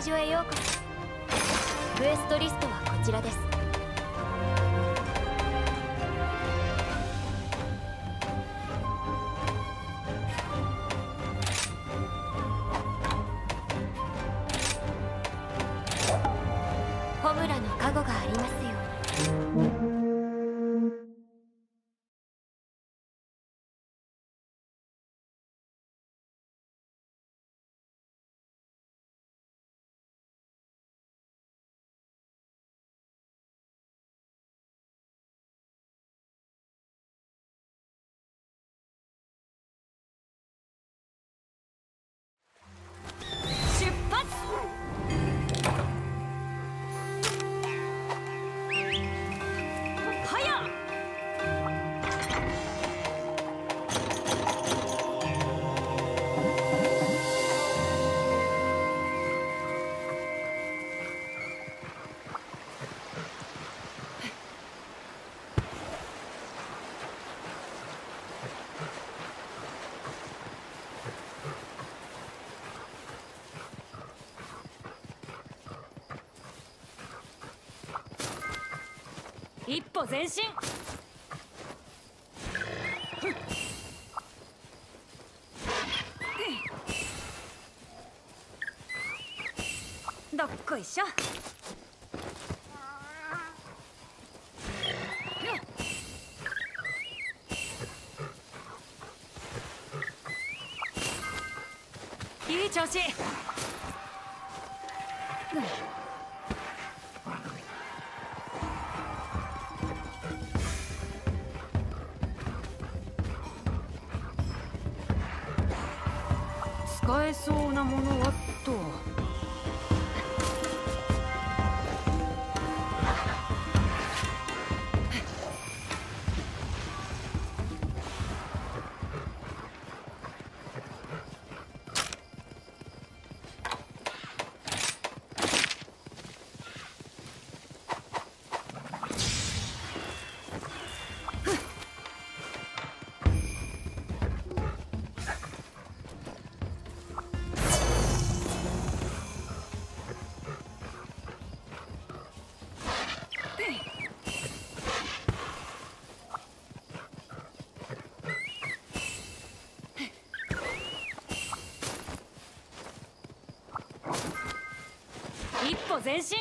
会所へようこそ。クエストリストはこちらです。一歩前進。どっこいしょ。いい調子。全身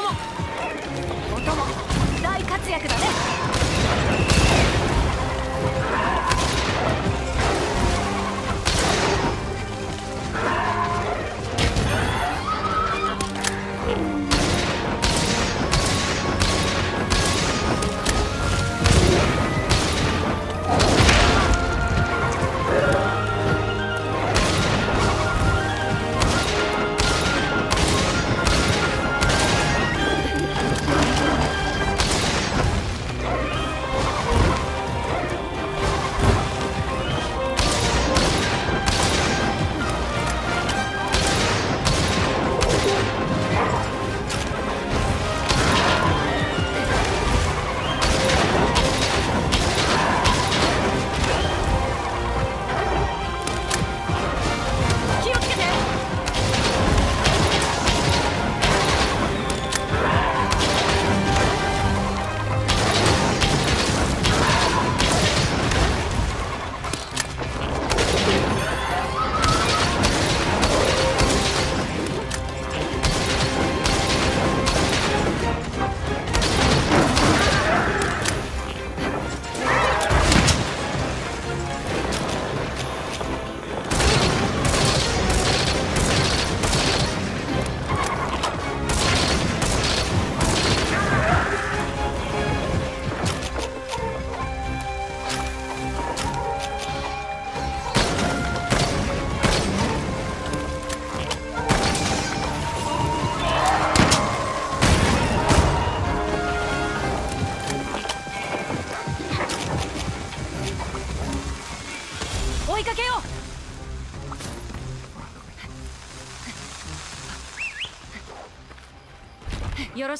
もとも大活躍だね。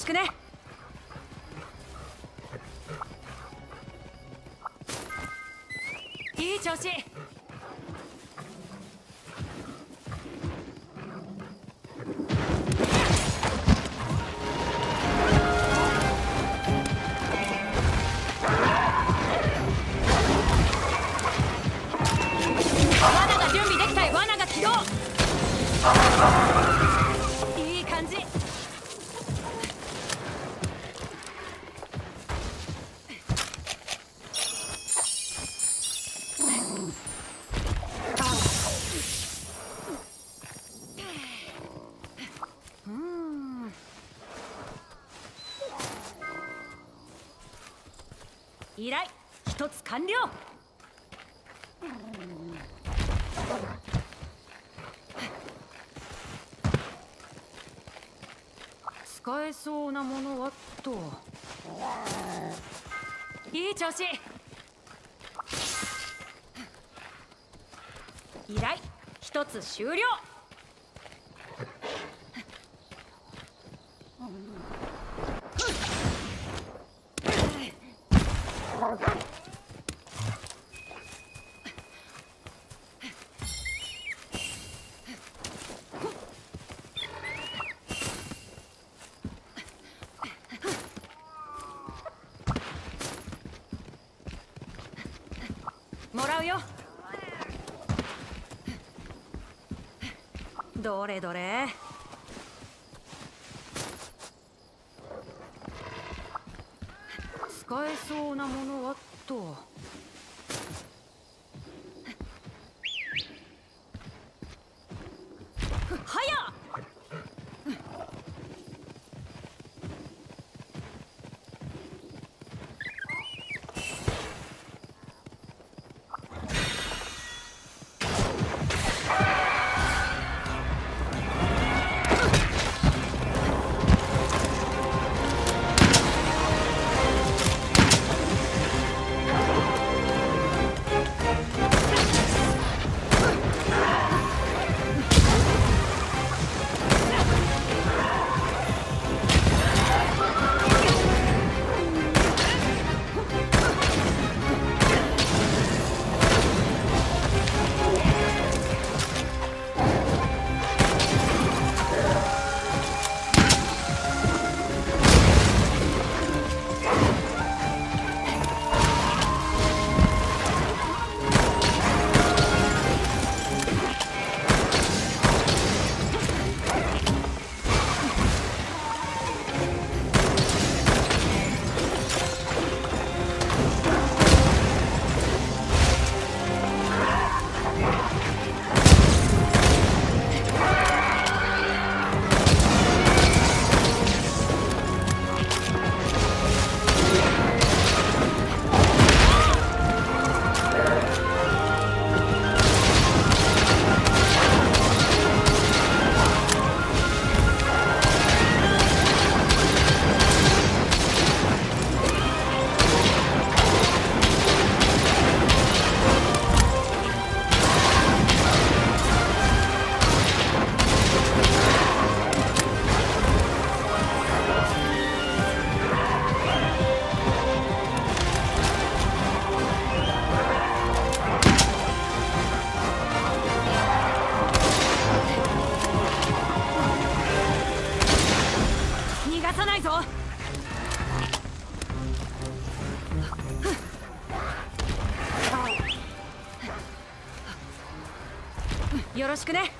しくね。いい調子。罠が準備できたい。罠が起動。依頼。一つ完了。使えそうなものはと。いい調子。依頼。一つ終了。もらうよ。どれどれ。使えそうなものはと。ろしくね。